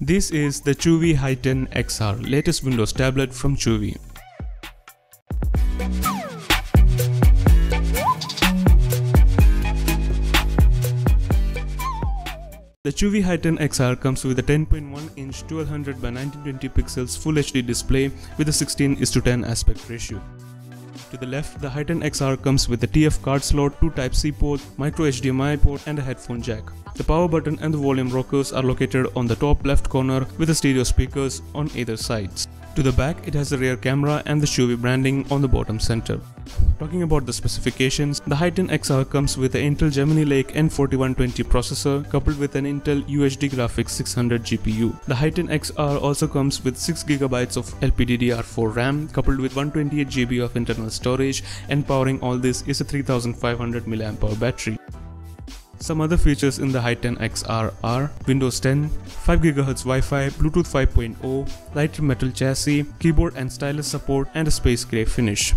This is the Chuwi Hi10 XR, latest Windows tablet from Chuwi. The Chuwi Hi10 XR comes with a 10.1-inch 1200 by 1920 pixels Full HD display with a 16 is to 10 aspect ratio. To the left, the Hi10 XR comes with a TF card slot, two Type-C port, micro HDMI port and a headphone jack. The power button and the volume rockers are located on the top left corner with the stereo speakers on either sides. To the back, it has a rear camera and the Chuwi branding on the bottom center. Talking about the specifications, the Hi10 XR comes with an Intel Gemini Lake N4120 processor coupled with an Intel UHD Graphics 600 GPU. The Hi10 XR also comes with 6GB of LPDDR4 RAM coupled with 128GB of internal storage and powering all this is a 3500 mAh battery. Some other features in the Hi10 XR are Windows 10, 5GHz Wi-Fi, Bluetooth 5.0, lighter metal chassis, keyboard and stylus support and a space grey finish.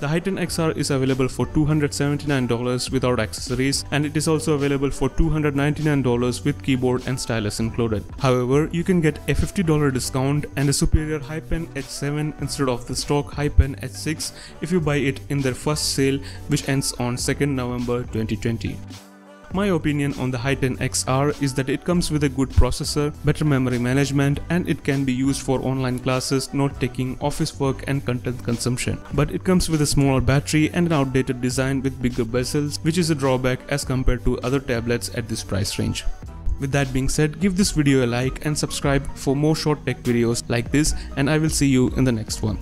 The Hi10 XR is available for $279 without accessories and it is also available for $299 with keyboard and stylus included. However, you can get a $50 discount and a superior Hi-Pen H7 instead of the stock Hi-Pen H6 if you buy it in their first sale which ends on 2nd November 2020. My opinion on the Hi10 XR is that it comes with a good processor, better memory management and it can be used for online classes, note taking, office work and content consumption. But it comes with a smaller battery and an outdated design with bigger bezels which is a drawback as compared to other tablets at this price range. With that being said, give this video a like and subscribe for more short tech videos like this and I will see you in the next one.